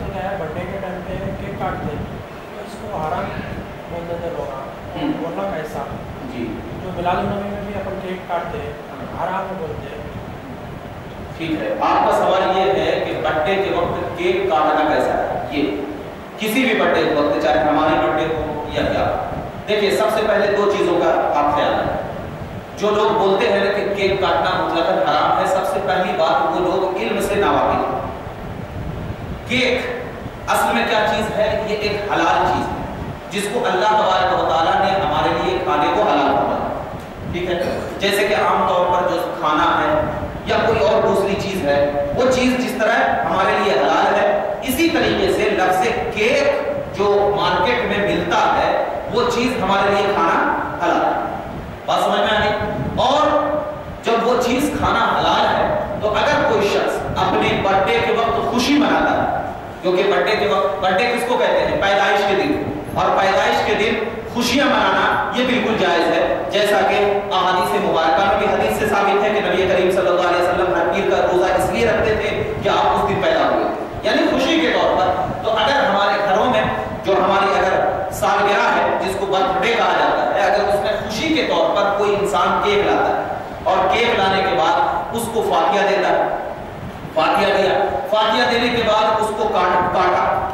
کل کیا ہے برتھ ڈے کے ٹائم پہ کیک کاٹتے ہیں۔ تو اس کو حرام دیتے لوگ ہوں۔ ورنہ کیسا؟ جی۔ جو میلاد النبی میں بھی اپن کیک کاٹتے ہیں حرام بولتے ہیں۔ ٹھیک ہے۔ آپ کا سوال یہ ہے کہ برتھ ڈے کے وقت کیک کاٹنا کیسا ہے؟ یہ کسی بھی برتھ ڈے کے وقت چاہے ہماری برتھ ڈے ہو یا کیا۔ دیکھیے سب سے پہلے دو چیزوں کا آپ خیال رکھیں۔ جو لوگ بولتے ہیں کہ کیک کاٹنا مطلق حرام ہے سب سے پہلی بات وہ لوگ علم سے ناواقف ہیں۔ کیک اصل میں کیا چیز ہے؟ یہ ایک حلال چیز ہے، جس کو اللہ تبارک و تعالیٰ نے ہمارے لیے کھانے کو حلال فرمایا ٹھیک ہے؟ جیسے کہ عام طور پر جو کھانا ہے یا کوئی اور دوسری چیز ہے، وہ چیز جس طرح ہمارے لیے حلال ہے، اسی طریقے سے لفظ کیک جو مارکیٹ میں ملتا ہے، وہ چیز ہمارے لیے کھانا حلال ہے۔ بات سمجھ میں آ گئی؟ اور جب وہ چیز کھانا حلال ہے، تو اگر کوئی شخص اپنے برتھ ڈے کے وقت خوشی مناتا ہے کیونکہ برتھ ڈے کے وقت برتھ ڈے کس کو کہتے ہیں؟ پیدائش کے دن۔ اور پیدائش کے دن خوشیاں منانا یہ بالکل جائز ہے۔ جیسا کہ احادیث مبارکہ میں بھی حدیث سے ثابت ہے کہ نبی کریم صلی اللہ علیہ وسلم ہر پیر کا روزہ اس لیے رکھتے تھے کہ آپ اس دن پیدا ہوئے۔ تھے یعنی خوشی کے طور پر۔ تو اگر ہمارے گھروں میں جو ہماری اگر سالگرہ ہے، جس کو برتھ ڈے کہا جاتا ہے، اگر اس میں خوشی کے طور پر کوئی انسان کیک لاتا ہے اور کیک لانے کے بعد اس کو فاتحہ دیتا ہے فاتحہ دیا۔ فاتحہ دینے کے بعد اس کو کاٹ کاٹا۔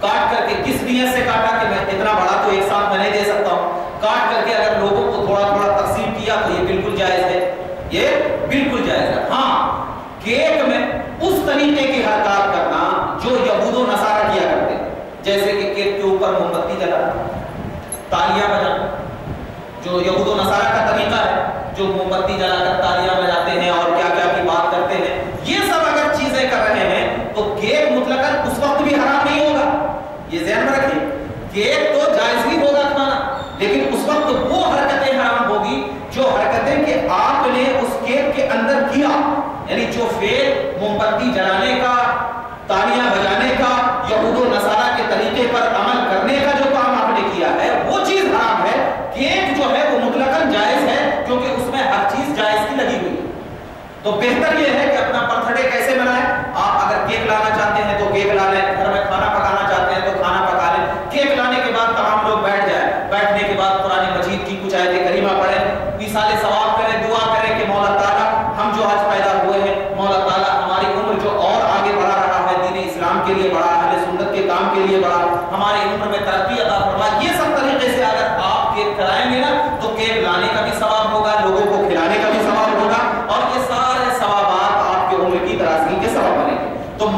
کاٹ کر کے کس نیت سے کاٹا کہ میں اتنا بڑا تو ایک ساتھ میں نہیں دے سکتا ہوں؟ کاٹ کر کے اگر لوگوں کو تھوڑا تھوڑا تقسیم کیا تو یہ بالکل جائز ہے۔ یہ بالکل جائز ہے۔ ہاں کیک میں اس طریقے کی حرکات کرنا جو یہود و نصارہ کیا کرتے جیسے کہ کیک کے اوپر موم بتی جلانا۔ تالیاں بجانا۔ جو یہود و نصارہ کا طریقہ ہے، جو موم بتی جلا کر تالیاں بجاتے ہیں اور کیا کیا کی بات کرتے ہیں یہ سب اگر چیزیں کر رہے ہیں تو کیک مطلق اس وقت بھی حرام نہیں ہوگا یہ ذہن میں رکھیے کیک تو جائز ہی ہوگا کھانا، لیکن اس وقت وہ حرکتیں حرام ہوگی جو حرکتیں کہ آپ نے اس کیک کے اندر کیا یعنی جو فیل موم بتی جلانے کا تالیاں بجانے کا، یہود و نصارہ کے طریقے پر عمل کرنے کا جو کام آپ نے کیا ہے، وہ چیز حرام ہے۔ کیک جو ہے وہ مطلقاً جائز ہے، کیونکہ اس میں ہر چیز جائز کی لگی ہوئی ہے۔ تو بہتر یہ ہے کہ اپنا برتھ ڈے کیسے منائیں آپ اگر کیک لانا چاہتے ہیں تو کیک لا لیں، گھر میں کھانا پکانا چاہتے ہیں تو کھانا پکا لیں کیک لانے کے بعد تمام لوگ بیٹھ جائیں بیٹھنے کے بعد قرآن مجید کی کچھ آیت کریمہ پڑھیں مثال ثواب کریں دعا کریں کہ مولا تعالیٰ ہم جو آج پیدا ہوئے ہیں مولا تعالیٰ ہماری عمر جو اور آگے بڑھا رہا ہے دین اسلام کے لیے بڑھا اہل سنت کے کام کے لیے بڑھا ہماری عمر میں ترقی عطا فرمائے یہ سب طریقے سے اگر آپ کیک کرائیں گے نا، تو کیک لانے کا بھی ثواب ہوگا، لوگوں کو کھلانے کا بھی ثواب ہوگا، اور یہ سارے ثوابات آپ کے عمر کی درازگی کے سبب بنے گے۔ تو